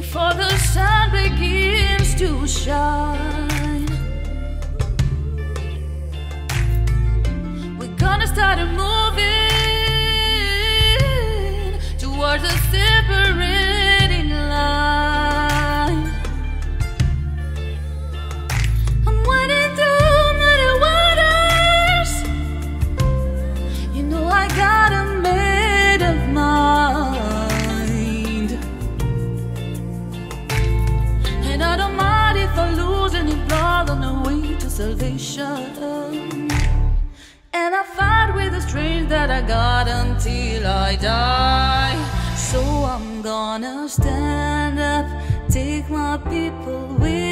before the sun begins to shine. We're gonna start moving towards salvation. And I fight with the strength that I got until I die. So I'm gonna stand up, take my people with